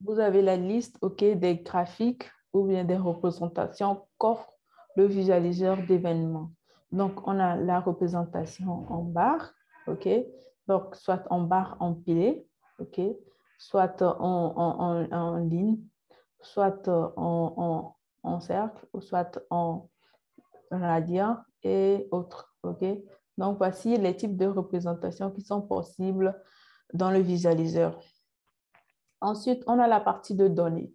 vous avez la liste des graphiques ou bien des représentations qu'offre le visualiseur d'événements. Donc, on a la représentation en barre, ok? Donc, soit en barre empilée, ok? Soit en, en, en, ligne, soit en, en, cercle, ou soit en radian et autres, ok? Donc, voici les types de représentations qui sont possibles dans le visualiseur. Ensuite, on a la partie de données.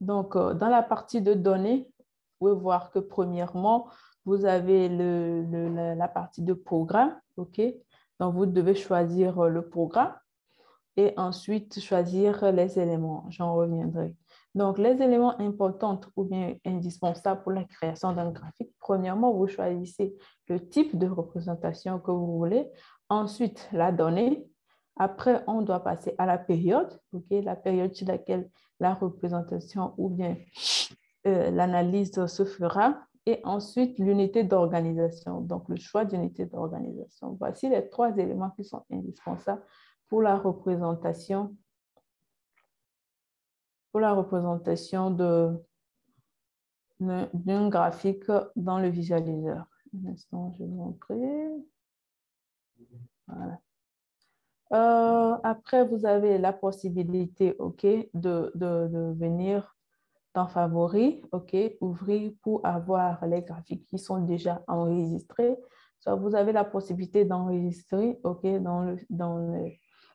Donc, euh, dans la partie de données, vous pouvez voir que premièrement, vous avez le, la, partie de programme, OK? Donc, vous devez choisir euh, le programme et ensuite choisir les éléments. J'en reviendrai. Donc, les éléments importants ou bien indispensables pour la création d'un graphique, premièrement, vous choisissez le type de représentation que vous voulez. Ensuite, la donnée. Après, on doit passer à la période, la période sur laquelle la représentation ou bien euh, l'analyse se fera. Et ensuite, l'unité d'organisation, donc le choix d'unité d'organisation. Voici les trois éléments qui sont indispensables pour la représentation pour la représentation d'un graphique dans le visualiseur. Un instant, je vais vous montrer. Voilà. Euh, après, vous avez la possibilité ok, de, de, venir dans Favoris, ok, ouvrir pour avoir les graphiques qui sont déjà enregistrés. Soit vous avez la possibilité d'enregistrer ok, dans, le, dans,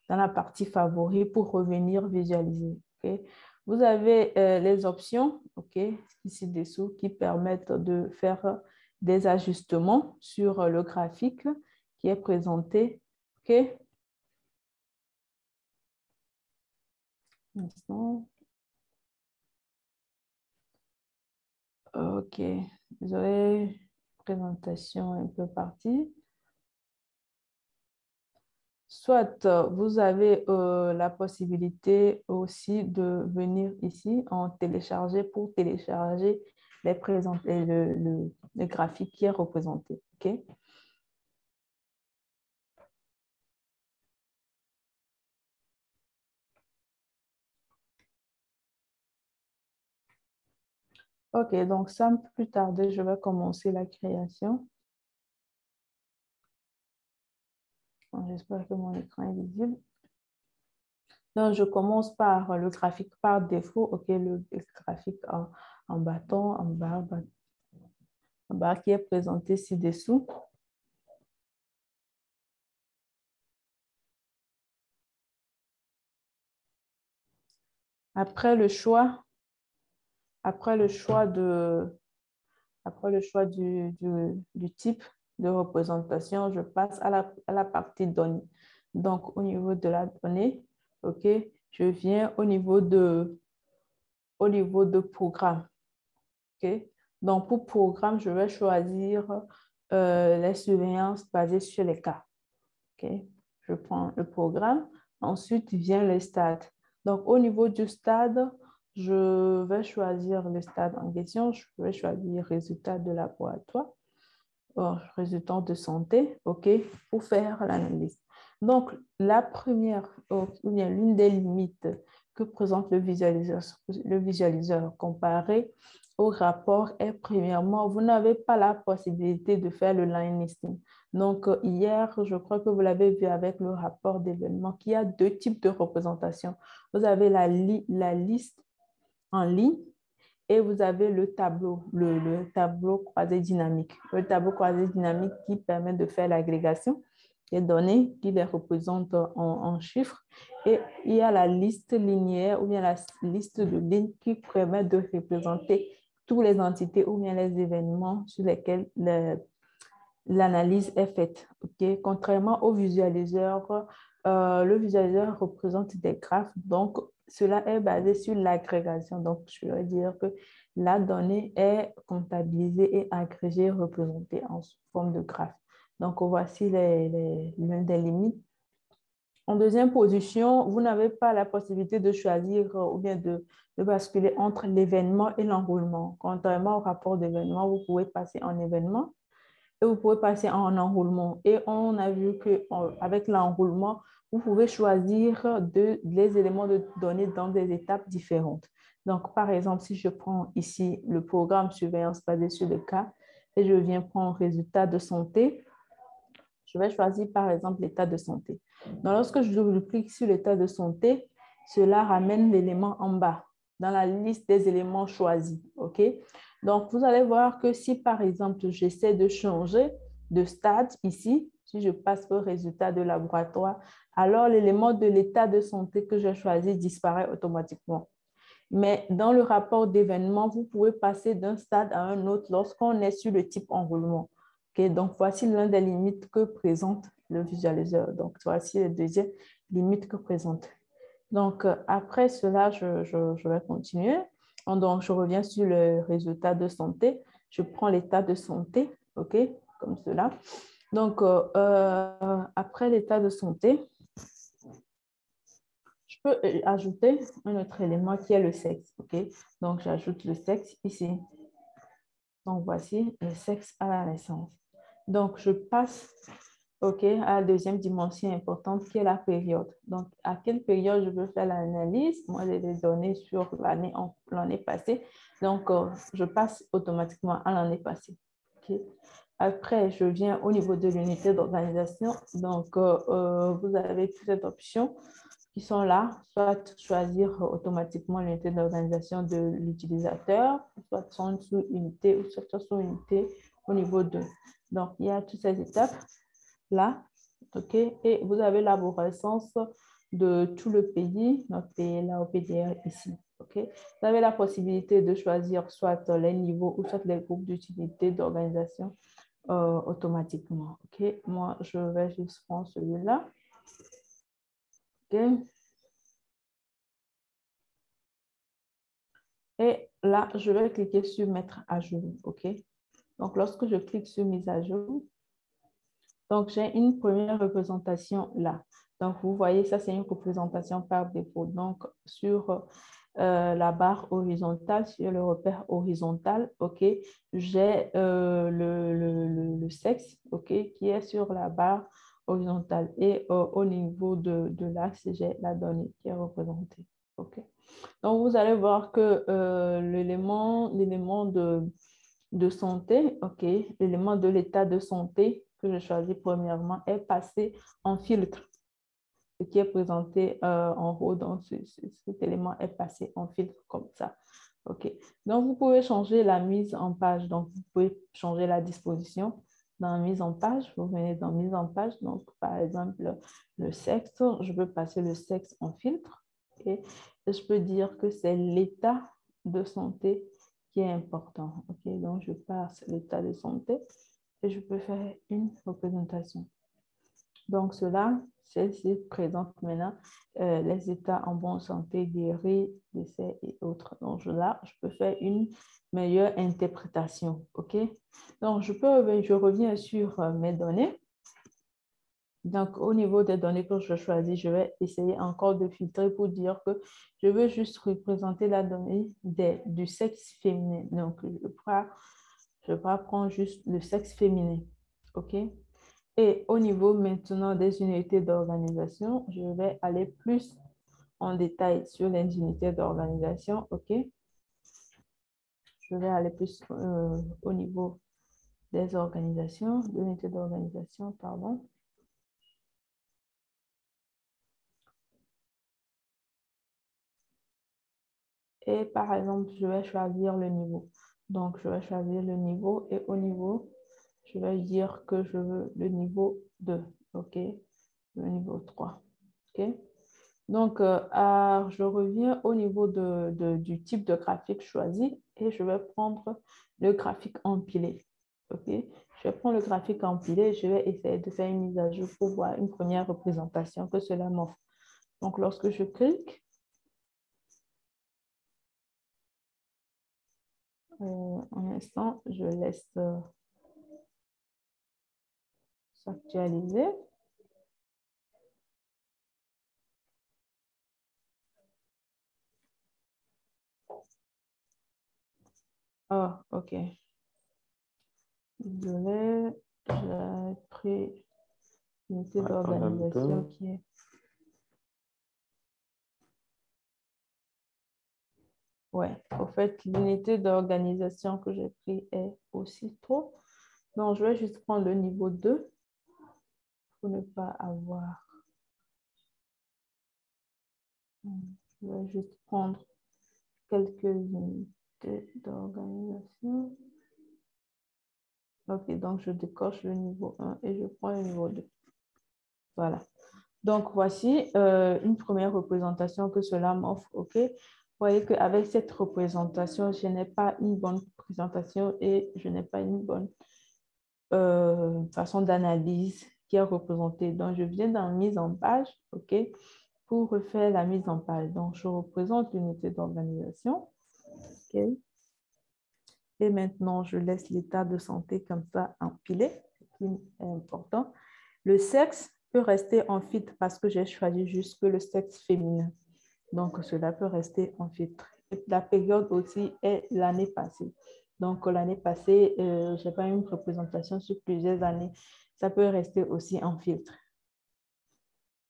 la partie Favoris pour revenir visualiser. ok. Vous avez euh, les options ok, ici dessous qui permettent de faire des ajustements sur le graphique qui est présenté. ok. Ok, désolé, présentation un peu partie. Soit vous avez euh, la possibilité aussi de venir ici en télécharger pour télécharger les le, le, graphique qui est représenté. ok? Ok, donc sans plus tarder, je vais commencer la création. J'espère que mon écran est visible. Donc, je commence par le graphique par défaut. OK, le graphique en, bâton, en barre, en barre qui est présenté ci-dessous. Après le choix, après le choix, de, après le choix du, du, type de représentation, je passe à la, à la partie donnée. Donc, au niveau de la donnée, OK, je viens au niveau de, au niveau de programme. OK? Donc, pour programme, je vais choisir euh, les surveillances basées sur les cas. OK? Je prends le programme. Ensuite, vient le stade. Donc, au niveau du stade, je vais choisir le stade en question. Je vais choisir résultat de laboratoire, résultat de santé, OK, pour faire l'analyse. Donc, la première, ou bien l'une des limites que présente le visualiseur, le visualiseur comparé au rapport est premièrement, vous n'avez pas la possibilité de faire le line listing. Donc, hier, je crois que vous l'avez vu avec le rapport d'événement, qu'il y a deux types de représentation. Vous avez la liste en ligne et vous avez le tableau, le, tableau croisé dynamique. Le tableau croisé dynamique qui permet de faire l'agrégation des données qui les représentent en, chiffres. Et il y a la liste linéaire ou bien la liste de lignes qui permet de représenter toutes les entités ou bien les événements sur lesquels l'analyse est faite. Contrairement au visualiseur, euh, le visualiseur représente des graphes, donc cela est basé sur l'agrégation. Donc, je veux dire que la donnée est comptabilisée et agrégée, représentée en forme de graphe. Donc, voici les, les, des limites. En deuxième position, vous n'avez pas la possibilité de choisir ou bien de, de basculer entre l'événement et l'enroulement. Contrairement au rapport d'événement, vous pouvez passer en événement et vous pouvez passer en enroulement. Et on a vu qu'avec l'enroulement, vous pouvez choisir de, les éléments de données dans des étapes différentes. Donc, par exemple, si je prends ici le programme surveillance basé sur le cas et je viens prendre résultat de santé, je vais choisir par exemple l'état de santé. Donc, lorsque je clique sur l'état de santé, cela ramène l'élément en bas dans la liste des éléments choisis. OK? Donc, vous allez voir que si par exemple, j'essaie de changer de stade ici, si je passe au résultat de laboratoire, alors l'élément de l'état de santé que j'ai choisi disparaît automatiquement. Mais dans le rapport d'événement, vous pouvez passer d'un stade à un autre lorsqu'on est sur le type enroulement. Donc, voici l'un des limites que présente le visualiseur. Donc, voici les deuxième limite que présente. Donc, euh, après cela, je, vais continuer. Donc, je reviens sur le résultat de santé. Je prends l'état de santé, OK, comme cela. Donc, euh, euh, après l'état de santé, peux ajouter un autre élément qui est le sexe, OK? Donc, j'ajoute le sexe ici. Donc, voici le sexe à la naissance. Donc, je passe OK, à la deuxième dimension importante qui est la période. Donc, à quelle période je veux faire l'analyse? Moi, j'ai des données sur l'année passée. Donc, euh, je passe automatiquement à l'année passée. Après, je viens au niveau de l'unité d'organisation. Donc, euh, euh, vous avez toutes ces options qui sont là, soit choisir automatiquement l'unité d'organisation de l'utilisateur, soit son sous-unité ou soit sous-unité au niveau 2. Donc, il y a toutes ces étapes là, OK? Et vous avez l'arborescence de tout le pays, notre pays là au PDR ici, OK? Vous avez la possibilité de choisir soit les niveaux ou soit les groupes d'utilité d'organisation euh, automatiquement, OK? Moi, je vais juste prendre celui-là. Et là, je vais cliquer sur mettre à jour, OK? Donc, lorsque je clique sur mise à jour, donc, j'ai une première représentation là. Donc, vous voyez, ça, c'est une représentation par défaut. Donc, sur euh, la barre horizontale, sur le repère horizontal, OK, j'ai euh, le, sexe, OK, qui est sur la barre horizontale. Et euh, au niveau de, l'axe, j'ai la donnée qui est représentée. OK. Donc, vous allez voir que l'élément de, de santé, OK, l'élément de l'état de santé que je choisis premièrement est passé en filtre. Ce qui est présenté euh, en haut, donc cet élément est passé en filtre comme ça. OK. Donc, vous pouvez changer la mise en page. Donc, vous pouvez changer la disposition dans la mise en page. Vous venez dans mise en page. Donc, par exemple, le sexe, je peux passer le sexe en filtre. Et je peux dire que c'est l'état de santé qui est important. Donc, je passe l'état de santé et je peux faire une représentation. Donc, cela, celle-ci présente maintenant euh, les états en bonne santé, guéris, décès et autres. Donc, là, je peux faire une meilleure interprétation. OK? Donc, je, peux, je reviens sur euh, mes données. Donc, au niveau des données que je choisis, je vais essayer encore de filtrer pour dire que je veux juste représenter la donnée des, du sexe féminin. Donc, je je vais prendre juste le sexe féminin. OK? Et au niveau maintenant des unités d'organisation, je vais aller plus en détail sur les unités d'organisation. OK? Je vais aller plus euh, au niveau des organisations, de l'unité d'organisation, pardon. Et par exemple, je vais choisir le niveau. Donc, je vais choisir le niveau et au niveau, je vais dire que je veux le niveau 2, OK? Le niveau 3, OK? Donc, euh, je reviens au niveau de, du type de graphique choisi et je vais prendre le graphique empilé, OK? Je vais prendre le graphique empilé et je vais essayer de faire une mise à jour pour voir une première représentation que cela m'offre. Donc, lorsque je clique, Euh, un instant, je laisse euh, s'actualiser. Oh, ah, ok. Désolé, j'ai pris une idée d'organisation qui est. Ouais, au fait, l'unité d'organisation que j'ai pris est aussi trop. Donc, je vais juste prendre le niveau 2 pour ne pas avoir. Je vais juste prendre quelques unités d'organisation. Ok, donc je décoche le niveau 1 et je prends le niveau 2. Voilà. Donc, voici euh, une première représentation que cela m'offre. OK? voyez qu'avec cette représentation, je n'ai pas une bonne présentation et je n'ai pas une bonne euh, façon d'analyse qui est représentée. Donc, je viens dans mise en page, OK, pour refaire la mise en page. Donc, je représente l'unité d'organisation, OK. Et maintenant, je laisse l'état de santé comme ça empilé, qui est important. Le sexe peut rester en filtre parce que j'ai choisi juste le sexe féminin. Donc, cela peut rester en filtre. La période aussi est l'année passée. Donc, l'année passée, euh, je n'ai pas eu une représentation sur plusieurs années. Ça peut rester aussi en filtre.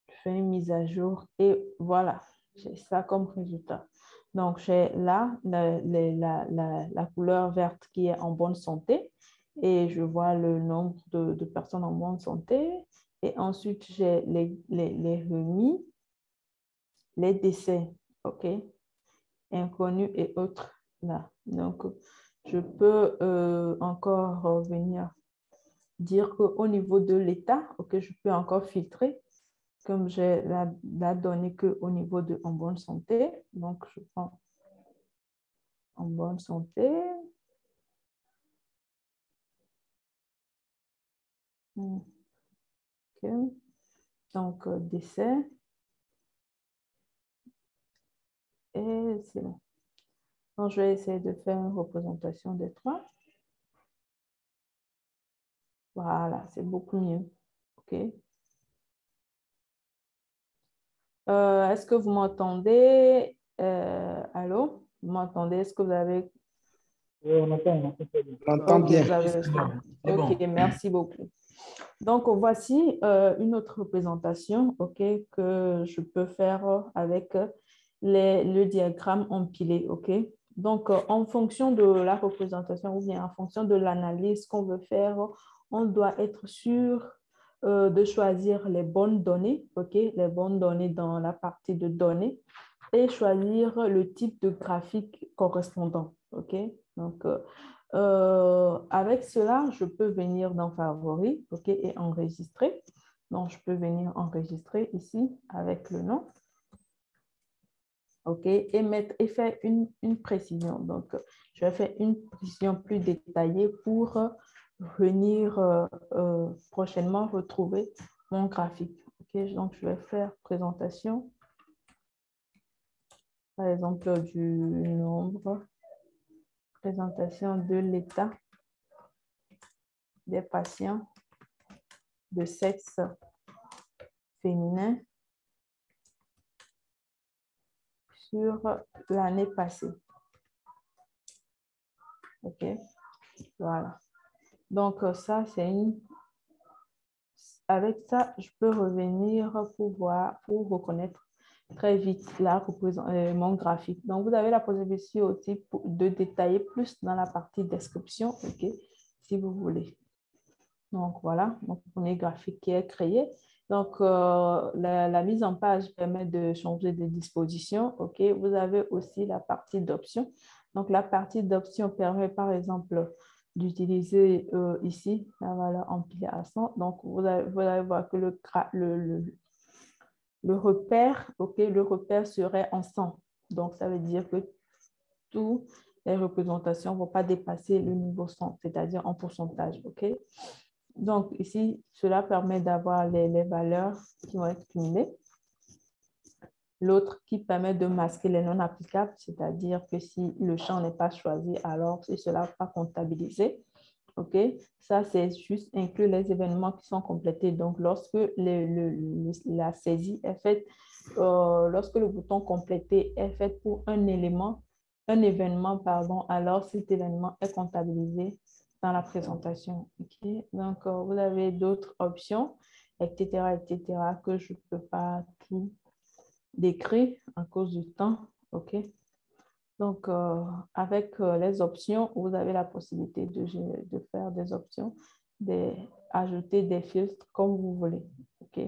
Je fais une mise à jour et voilà, j'ai ça comme résultat. Donc, j'ai là la, couleur verte qui est en bonne santé et je vois le nombre de, personnes en bonne santé. Et ensuite, j'ai les, les remis les décès, OK, inconnus et autres là. Donc, je peux euh, encore revenir dire qu'au niveau de l'État, OK, je peux encore filtrer comme j'ai la, la donnée qu'au niveau de en bonne santé. Donc, je prends en bonne santé. OK. Donc, euh, décès. Et c'est bon. Donc, je vais essayer de faire une représentation des trois. Voilà, c'est beaucoup mieux. OK. Euh, est-ce que vous m'entendez? Euh, allô? Vous m'entendez? Est-ce que vous avez... Oui, on entend, on entend bien. OK, merci beaucoup. Donc, voici euh, une autre représentation ok, que je peux faire avec le diagramme empilé, OK? Donc, euh, en fonction de la représentation ou bien en fonction de l'analyse qu'on veut faire, on doit être sûr euh, de choisir les bonnes données, OK? Les bonnes données dans la partie de données et choisir le type de graphique correspondant, OK? Donc, euh, avec cela, je peux venir dans Favoris, OK? Et enregistrer. Donc, je peux venir enregistrer ici avec le nom. OK, et, mettre, et faire une, précision. Donc, je vais faire une précision plus détaillée pour venir euh, euh, prochainement retrouver mon graphique. OK, donc je vais faire présentation, par exemple, du nombre, présentation de l'état des patients de sexe féminin sur l'année passée. OK? Voilà. Donc, ça, c'est une... Avec ça, je peux revenir pour voir, pour reconnaître très vite la euh, mon graphique. Donc, vous avez la possibilité aussi de détailler plus dans la partie description, OK? Si vous voulez. Donc, voilà, mon premier graphique qui est créé. Donc, euh, la, mise en page permet de changer de disposition. OK, vous avez aussi la partie d'options. Donc, la partie d'options permet, par exemple, d'utiliser euh, ici la valeur empilée à 100. Donc, vous allez, voir que le, le, le, repère, le repère serait en 100. Donc, ça veut dire que toutes les représentations ne vont pas dépasser le niveau 100, c'est-à-dire en pourcentage. OK? Donc, ici, cela permet d'avoir les, valeurs qui vont être cumulées. L'autre qui permet de masquer les non applicables, c'est-à-dire que si le champ n'est pas choisi, alors cela n'est pas comptabilisé. OK? Ça, c'est juste inclure les événements qui sont complétés. Donc, lorsque la saisie est faite, euh, lorsque le bouton compléter est fait pour un élément, un événement, pardon, alors cet événement est comptabilisé dans la présentation. ok? Donc, euh, vous avez d'autres options, etc., etc., que je ne peux pas tout décrire à cause du temps. OK? Donc, euh, avec euh, les options, vous avez la possibilité de, faire des options, d'ajouter des filtres comme vous voulez. OK?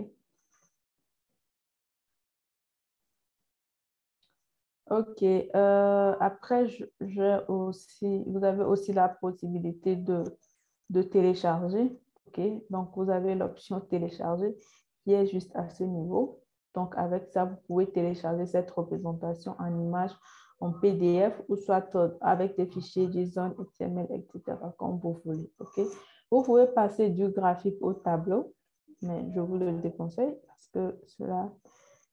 OK. Euh, après, vous avez aussi la possibilité de, de télécharger. OK? Donc, vous avez l'option télécharger qui est juste à ce niveau. Donc, avec ça, vous pouvez télécharger cette représentation en image, en PDF ou soit avec des fichiers JSON, XML, etc., comme vous voulez. Vous pouvez passer du graphique au tableau, mais je vous le déconseille parce que cela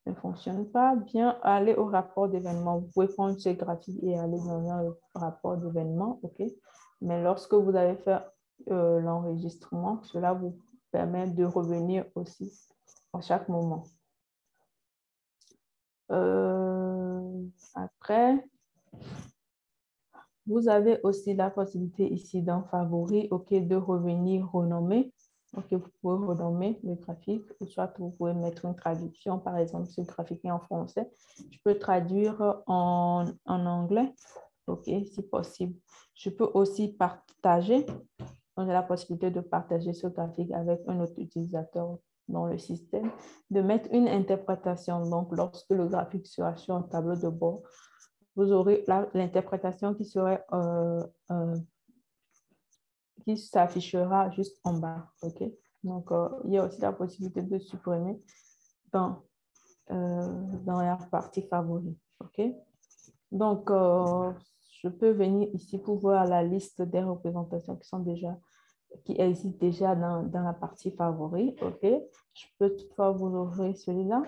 ne fonctionne pas bien, allez au rapport d'événement. Vous pouvez prendre ce graphique et aller dans le rapport d'événement? Mais lorsque vous allez faire euh, l'enregistrement, cela vous permet de revenir aussi à chaque moment. Euh, après, vous avez aussi la possibilité ici dans Favoris, OK, de revenir renommer Ok, vous pouvez renommer le graphique, ou soit vous pouvez mettre une traduction, par exemple, ce graphique est en français. Je peux traduire en, en anglais, ok, si possible. Je peux aussi partager. On a la possibilité de partager ce graphique avec un autre utilisateur dans le système, de mettre une interprétation. Donc, lorsque le graphique sera sur un tableau de bord, vous aurez l'interprétation qui serait euh, euh, qui s'affichera juste en bas. OK? Donc, euh, il y a aussi la possibilité de supprimer dans, dans la partie favori. OK? Donc, je peux venir ici pour voir la liste des représentations qui sont déjà qui existent déjà dans, dans la partie favori. OK? Je peux toutefois vous ouvrir celui-là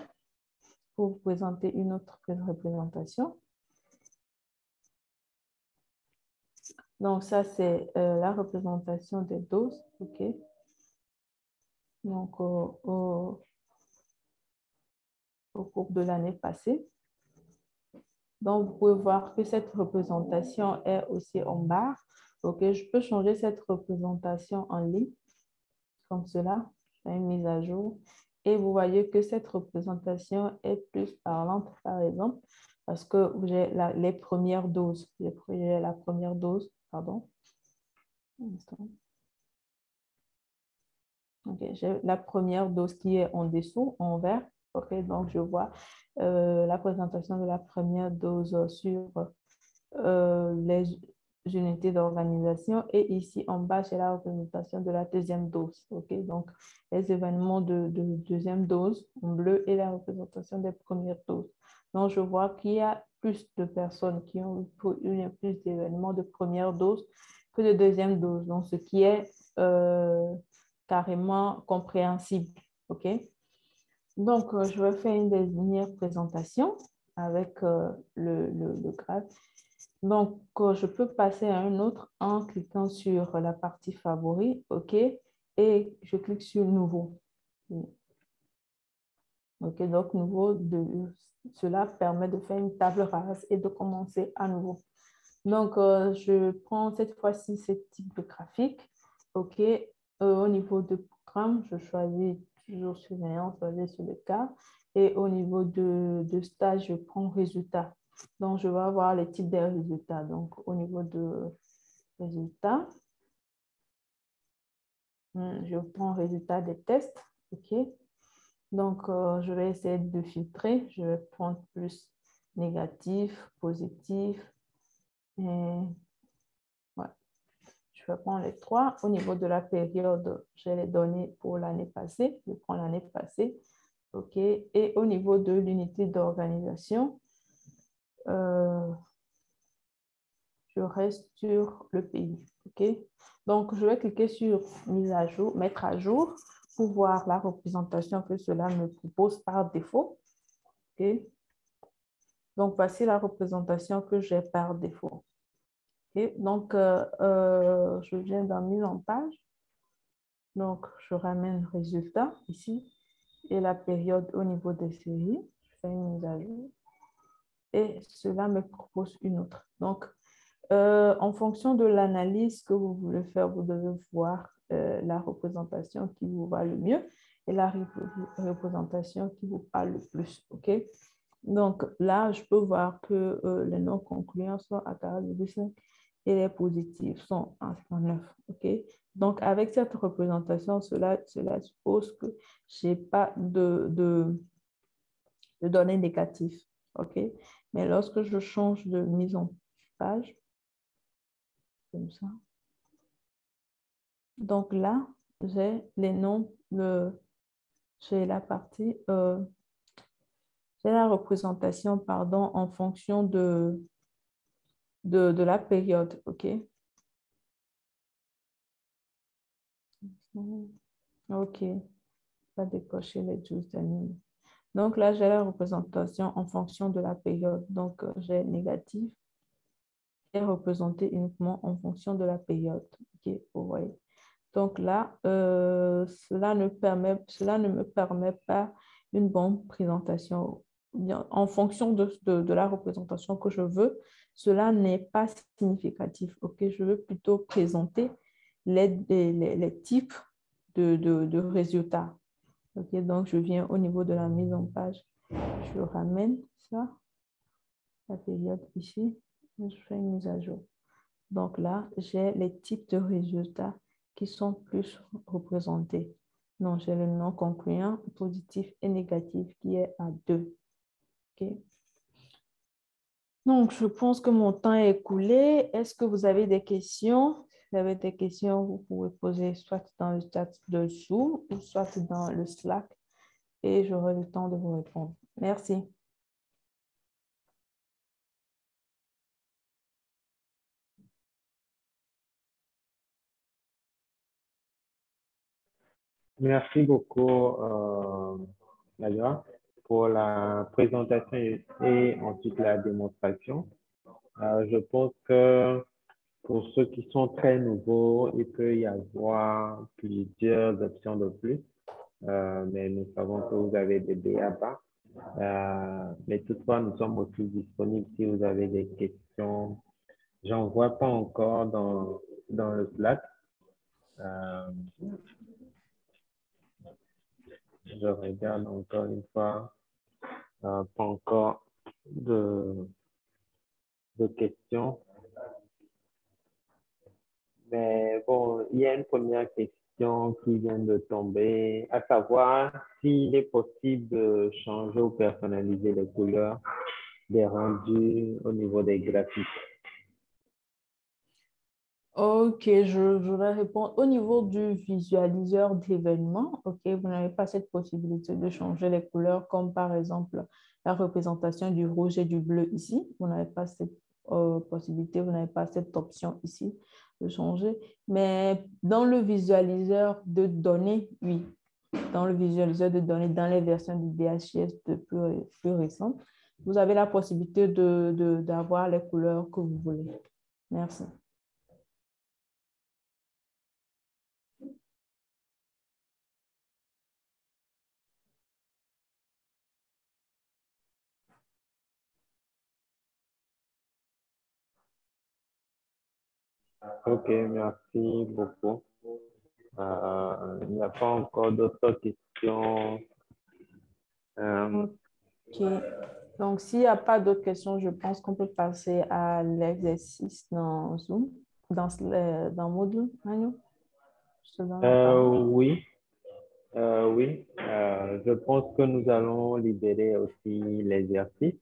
pour vous présenter une autre représentation. Donc, ça, c'est euh, la représentation des doses. OK? Donc, au, cours de l'année passée. Donc, vous pouvez voir que cette représentation est aussi en barre. OK, je peux changer cette représentation en ligne, comme cela. Je fais une mise à jour. Et vous voyez que cette représentation est plus parlante, par exemple, parce que j'ai les premières doses. J'ai la première dose Pardon. j'ai la première dose qui est en dessous, en vert. Ok, donc je vois euh, la présentation de la première dose sur euh, les unités d'organisation et ici en bas, c'est la représentation de la deuxième dose. Ok, donc les événements de, de deuxième dose en bleu et la représentation des premières doses. Donc je vois qu'il y a plus de personnes qui ont eu plus d'événements de première dose que de deuxième dose, donc ce qui est euh, carrément compréhensible. OK? Donc, euh, je vais faire une dernière présentation avec euh, le, le. Donc, je peux passer à un autre en cliquant sur la partie favori, OK? Et je clique sur Nouveau. OK, donc nouveau, cela permet de faire une table rase et de commencer à nouveau. Donc, euh, je prends cette fois-ci ce type de graphique. OK. Euh, au niveau de programme, je choisis toujours surveillance basée sur le cas. Et au niveau de, stage, je prends résultat. Donc, je vais avoir les types de résultats. Donc, au niveau de résultats, hmm, je prends résultat des tests. OK. Donc, euh, je vais essayer de filtrer. Je vais prendre plus négatif, positif. Et Je vais prendre les trois. Au niveau de la période, j'ai les données pour l'année passée. Je prends l'année passée. OK. Et au niveau de l'unité d'organisation, euh, je reste sur le pays. OK? Donc, je vais cliquer sur mise à jour, mettre à jour pour voir la représentation que cela me propose par défaut. Donc, voici la représentation que j'ai par défaut. Donc, euh, euh, je viens dans mise en page. Donc, je ramène résultat ici et la période au niveau des séries. Je fais une mise à jour. Et cela me propose une autre. Donc, euh, en fonction de l'analyse que vous voulez faire, vous devez voir euh, la représentation qui vous va le mieux et la représentation qui vous parle le plus. OK? Donc là, je peux voir que euh, les noms concluants sont à 40,5 et les positifs sont à 9. OK? Donc, avec cette représentation, cela, cela suppose que je n'ai pas de, de, de, données négatives. OK? Mais lorsque je change de mise en page, comme ça, donc là, j'ai les noms, j'ai la partie, euh, j'ai la représentation, pardon, en fonction de, de, de la période, OK? OK. Pas décocher les 12 années. Donc là, j'ai la représentation en fonction de la période. Donc, euh, j'ai négatif et représenté uniquement en fonction de la période. Vous voyez. Donc là, euh, cela, ne permet, cela ne me permet pas une bonne présentation. En fonction de, la représentation que je veux, cela n'est pas significatif. Je veux plutôt présenter les, types de, résultats. Ok, donc je viens au niveau de la mise en page. Je ramène ça, la période ici. Je fais une mise à jour. Donc là, j'ai les types de résultats qui sont plus représentés. Donc, j'ai le nom concluant, positif et négatif qui est à 2. Donc, je pense que mon temps est écoulé. Est-ce que vous avez des questions? Vous avez des questions, vous pouvez poser soit dans le chat de ou soit dans le Slack et j'aurai le temps de vous répondre. Merci. Merci beaucoup, euh, pour la présentation et ensuite la démonstration. Euh, je pense que pour ceux qui sont très nouveaux, il peut y avoir plusieurs options de plus, euh, mais nous savons que vous avez des BABA. Euh, mais toutefois, nous sommes aussi disponibles si vous avez des questions. J'en vois pas encore dans, dans le Slack. Euh, je regarde encore une fois. Pas encore de, de questions. Mais bon, il y a une première question qui vient de tomber, à savoir s'il est possible de changer ou personnaliser les couleurs des rendus au niveau des graphiques. Ok, je, vais répondre. Au niveau du visualiseur d'événements, ok, vous n'avez pas cette possibilité de changer les couleurs, comme par exemple la représentation du rouge et du bleu ici. Vous n'avez pas cette euh, possibilité, vous n'avez pas cette option ici changer. Mais dans le visualiseur de données, oui. Dans le visualiseur de données, dans les versions du DHS de plus, récentes, vous avez la possibilité d'avoir de, les couleurs que vous voulez. Merci. Ok, merci beaucoup. Euh, il n'y a pas encore d'autres questions. Euh, ok. Donc, s'il n'y a pas d'autres questions, je pense qu'on peut passer à l'exercice dans Zoom, dans, le, dans Moodle, euh, oui. oui, je pense que nous allons libérer aussi l'exercice,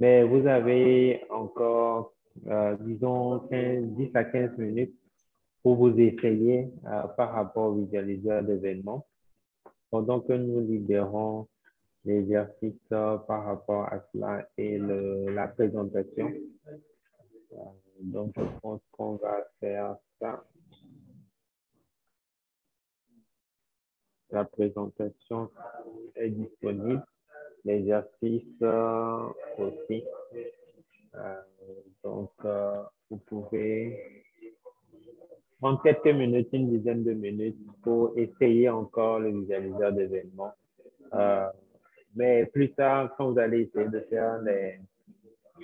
mais vous avez encore euh, disons, 15, 10 à 15 minutes pour vous essayer euh, par rapport au visualiseur d'événements. Pendant que nous libérons l'exercice euh, par rapport à cela et le, la présentation. donc, je pense qu'on va faire ça. La présentation est disponible. L'exercice aussi. Donc, euh, vous pouvez prendre quelques minutes, une dizaine de minutes pour essayer encore le visualiseur d'événements. Euh, mais plus tard, quand vous allez essayer de faire les,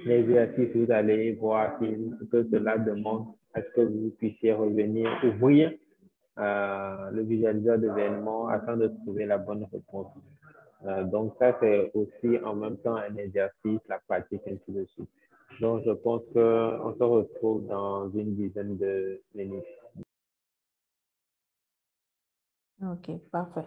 exercices, vous allez voir ce que cela demande à ce que vous puissiez revenir ouvrir euh, le visualiseur d'événements afin de trouver la bonne réponse. Donc, ça, c'est aussi en même temps un exercice, la pratique, ainsi de suite. Donc, je pense qu'on se retrouve dans une dizaine de minutes. OK, parfait.